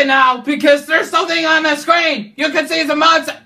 it now because there's something on the screen. You can see the monster.